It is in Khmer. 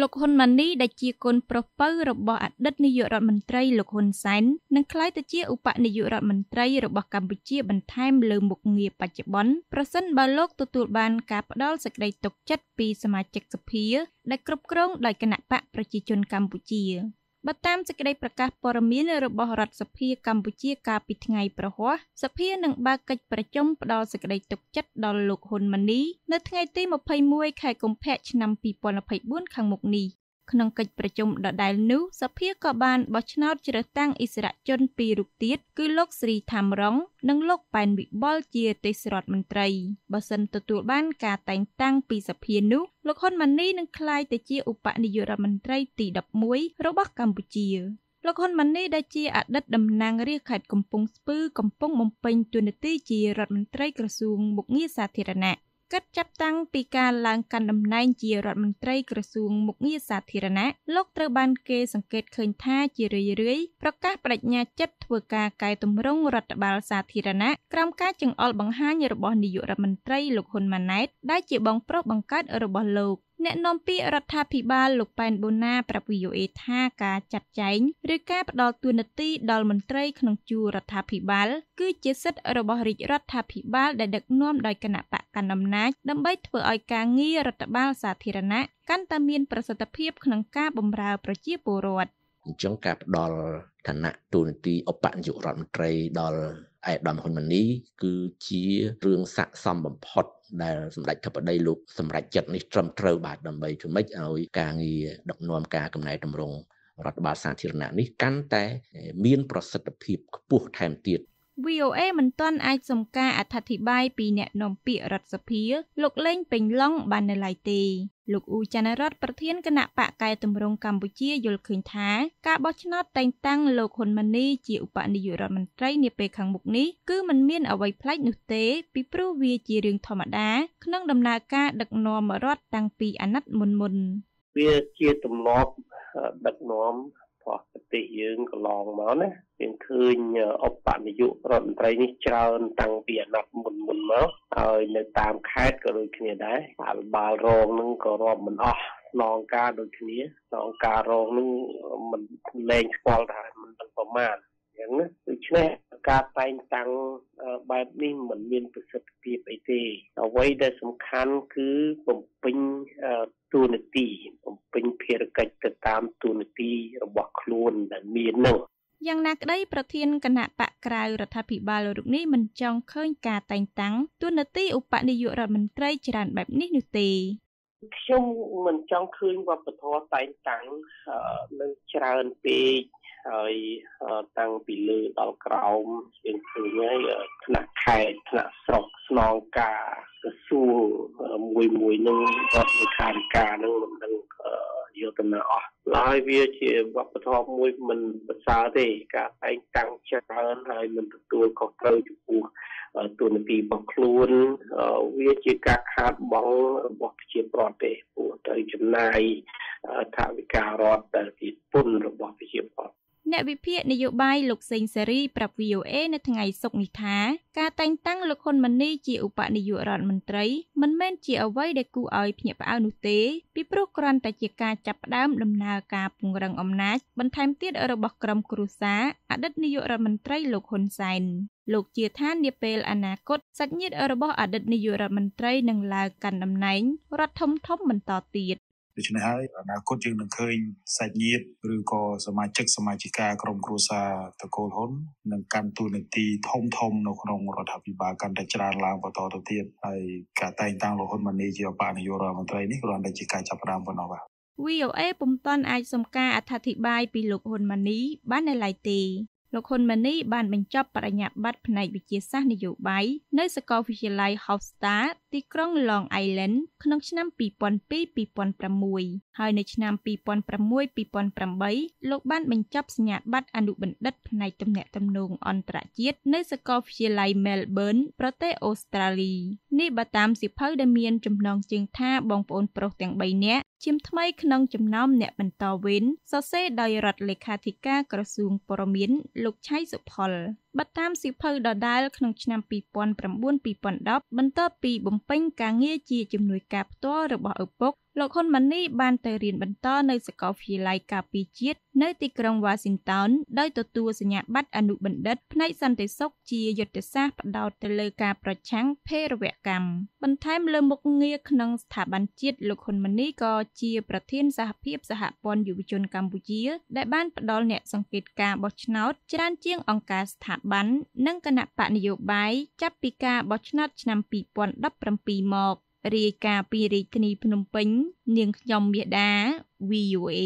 លោកហ៊ុនម៉ាណីដែលជាកូនប្រុសពៅរបស់អតីតនាយករដ្ឋមន្ត្រីលោកហ៊ុនសែននឹងក្លាយទៅជាឧបនាយករដ្ឋមន្ត្រីរបស់កម្ពុជាបន្ថែមលើមុខងារបច្ចុប្បន្នប្រសិនបើលោកទទួលបានការផ្ដល់សេចក្តីទុកចិត្តពីសមាជិកសភាដែលគ្រប់គ្រងដោយគណៈបកប្រជាជនកម្ពុជា បើតាមសេចក្តីប្រកាសព័ត៌មានរបស់រដ្ឋសភាកម្ពុជាកាលពីថ្ងៃប្រហ័សសភានឹងបើកកិច្ចប្រជុំផ្ដល់សេចក្តីទុកចិត្តដល់លោកហ៊ុនម៉ាណីនៅថ្ងៃទី21ខែកុម្ភៈឆ្នាំ2024ខាងមុខនេះ ក្នុងកិច្ចប្រជុំដដែលនោះសភាក៏បានបោះឆ្នោតជ្រើសតាំងអិសរាជជនពីររូបទៀតគឺលោកស្រីថាំរង និងលោកប៉ែនវិបុលជាទេសរដ្ឋមន្ត្រីបើសិនទទួលបានការតែងតាំងពីសភានោះលោកហ៊ុនម៉ាណីនឹងក្លាយទៅជាឧបនាយករដ្ឋមន្ត្រីទី11របស់កម្ពុជាលោកហ៊ុនម៉ាណីដែលជាអតីតតំណាងរាជខេត្តកំពង់ស្ពឺកំពុងបំពេញតួនាទីជារដ្ឋមន្ត្រីក្រសួងមុខងារសាធារណៈ គិតចាប់តាំងពីការឡើងកាន់តំណែងជារដ្ឋមន្ត្រីក្រសួងមុខងារសាធារណៈលោកត្រូវបានគេសង្កេតឃើញថាជារឿយៗប្រកាសបដិញ្ញាចិត្តធ្វើការកែតម្រង់រដ្ឋបាលសាធារណៈក្រោមការចង្អុលបង្ហាញរបស់នាយករដ្ឋមន្ត្រីលោកហ៊ុនម៉ាណែតដែលជាបងប្រុសបង្កើតរបស់លោកអ្នកនាំពាក្យរដ្ឋាភិបាលលោកប៉ែនបូណាប្រាប់ VOA ថាការចាត់ចែងឬការផ្ដល់ទួនាទីដល់មន្ត្រីក្នុងជួររដ្ឋាភិបាលគឺជាសិទ្ធិរបស់រាជរដ្ឋាភិបាលដែលដឹកនាំដោយគណៈបក កណ្ដាលអំណាចដើម្បីធ្វើឲ្យការងាររដ្ឋបាលសាធារណៈកាន់តែមានប្រសិទ្ធភាពក្នុងការបម្រើប្រជាពលរដ្ឋអញ្ចឹងការផ្ដល់ឋានៈទូនាទីឧបនាយករដ្ឋមន្ត្រីដល់ឯកឧត្តមហ៊ុនម៉ាណីគឺជារឿងស័ក្តិសមបំផុតដែលសម្ដេចធិបតីលោកសម្រេចចិត្តនេះត្រឹមត្រូវបាទដើម្បីធ្វើម៉េចឲ្យការងារដឹកនាំការកំណែតម្រង់រដ្ឋបាលសាធារណៈនេះកាន់តែមានប្រសិទ្ធភាពខ្ពស់ថែមទៀត VOA មិនទាន់អាចសុំការអធិប្បាយពីអ្នកនាំពាក្យរដ្ឋសភាលោកលេងពេញឡុងបាននៅឡើយទេលោកអ៊ូចានរតប្រធានគណៈបកកែតម្រង់កម្ពុជាយល់ឃើញថាការបោះឆ្នោតតែងតាំងលោកហ៊ុនម៉ាណីជាឧបនាយករដ្ឋមន្ត្រីនាពេលខាងមុខនេះគឺมันមានអ្វីប្លែកនោះទេ ពីព្រោះវាជារឿងធម្មតាក្នុងដំណើរការដឹកនាំរដ្ឋតាំងពីអាណត្តិមុនមុនវាជាទម្លាប់ដឹកនាំ ព្រោះប្រទេសយើងកន្លងមកណាយើងឃើញឧបនាយករដ្ឋមន្ត្រីនេះច្រើនតាំងពីអាណត្តិមុនមុនមកហើយនៅតាមខេត្តក៏ដូចគ្នាដែរបាលបាលរងនឹងក៏រាប់មិនអស់ស្នងការដូចគ្នាស្នងការរងនឹងមិនលែងស្គាល់ថាមិនដឹងប្រមាណអញ្ចឹងណាដូច្នេះការតែងតាំងបែបនេះមិនមានប្រសិទ្ធភាពអីទេអ្វីដែលសំខាន់គឺបំពេញទូនាទីបំពេញភារកិច្ចទៅតាមទូនាទីរបស់ ខ្លួនដែលមាននឹងយ៉ាងណាក្តីប្រធានគណៈបកក្រៅរដ្ឋាភិបាលរូបនេះមិនចង់ឃើញការតែងតាំងទូនាទីឧបនាយករដ្ឋមន្ត្រីច្រើនបែបនេះនោះទេខ្ញុំមិនចង់ឃើញវប្បធម៌តែងតាំងនឹងច្រើនពេកហើយតាំងពីលើដល់ក្រោមយើងឃើញហើយថ្នាក់ខេត្តថ្នាក់ស្រុកស្នងការក្រសួងមួយមួយនឹងរដ្ឋលេខាធិការនឹងមិនដឹងយកដំណើរអស់ ហើយវាជាវប្បធម៌មួយមិនប្រសើរទេការតែងតាំងច្រើនហើយមិនទទួលខុសត្រូវចំពោះទូនាទីរបស់ខ្លួនវាជាការខាតបង់របស់ប្រជាប្រដ្ឋទេព្រោះត្រូវចំណាយថវិការដ្ឋដែលជាពុនរបស់ប្រជាប្រដ្ឋ អ្នកវិភាគនយោបាយលោកសេងសេរីប្រាប់ VOA នៅថ្ងៃសុក្រនេះថាការតែងតាំងលោកហ៊ុនម៉ាណីជាឧបនាយករដ្ឋមន្ត្រីមិនមែនជាអ្វីដែលគួរឲ្យភ្ញាក់ផ្អើលនោះទេពីព្រោះគ្រាន់តែជាការចាប់ផ្ដើមដំណើរការពង្រឹងអំណាចបន្ថែមទៀតរបស់ក្រុមគ្រួសារអតីតនាយករដ្ឋមន្ត្រីលោកហ៊ុនសែនលោកជាថានាពេលអនាគតសាច់ញាតិរបស់អតីតនាយករដ្ឋមន្ត្រីនឹងឡើងកាន់តំណែងរដ្ឋធំធំបន្តទៀត ដូច្នេះហើយអនាគតយើងនឹងឃើញសាច់ញាតិឬក៏សមាជិកសមាជិកាក្រុមគ្រួសារតកូលហ៊ុននឹងកាន់តួនាទីធំធំនៅក្នុងរដ្ឋាភិបាលកាន់តែច្រើនឡើងបន្តទៅទៀតហើយការតែងតាំងលោកហ៊ុនម៉ាណីជាបនាយករដ្ឋមន្ត្រីនេះគ្រាន់តែជាការចាប់ផ្ដើមប៉ុណ្ណោះបាទ VOA ពុំទាន់អាចសុំការអធិប្បាយពីលោកហ៊ុនម៉ាណីបាននៅឡើយទេ លោកហ៊ុនម៉ាណីបានបញ្ចប់បរិញ្ញាបត្រផ្នែកវិទ្យាសាស្ត្រនយោបាយនៅសាកលវិទ្យាល័យ Hofstra ទីក្រុង Long Island ក្នុងឆ្នាំ2002-2006ហើយនៅឆ្នាំ2006-2008លោកបានបញ្ចប់សញ្ញាបត្រអនុបណ្ឌិតផ្នែកទំនាក់ទំនងអន្តរជាតិនៅសាកលវិទ្យាល័យ Melbourne ប្រទេសអូស្ត្រាលីនេះបើតាមសៀវភៅដែលមានចំណងជើងថាបងប្អូនប្រុសទាំង3នាក់ ជាថ្មីក្នុងចំណោមអ្នកបន្តវេនសរសេរដោយរដ្ឋលេខាធិការក្រសួងព័ត៌មានលោកឆៃសុផល បတ်តាមសៀវភៅដដែលក្នុងឆ្នាំ2009-2010បន្ទាប់ពីបំពេញការងារជាជំនួយការផ្ទាល់របស់ឪពុកលោកហ៊ុនម៉ាណីបានទៅរៀនបន្តនៅសាកលវិទ្យាល័យការពារជាតិនៅទីក្រុង Washington ដោយទទួលសញ្ញាបត្រអនុបណ្ឌិតផ្នែកសន្តិសុខជាយុទ្ធសាស្ត្រផ្ដោតទៅលើការប្រឆាំងភេរវកម្មបន្ថែមលើមុខងារក្នុងស្ថាប័នជាតិលោកហ៊ុនម៉ាណីក៏ជាប្រធានសហភាពសហព័ន្ធយុវជនកម្ពុជា ដែលបានផ្ដល់អ្នកសង្កេតការបោះឆ្នោតច្រើនជាងអង្គការស្ថាប័ននិងគណៈបកនយោបាយចាប់ពីការបោះឆ្នោតឆ្នាំ2017មករាយការណ៍ពីរាជធានីភ្នំពេញ នាងខ្ញុំមាសដា VOA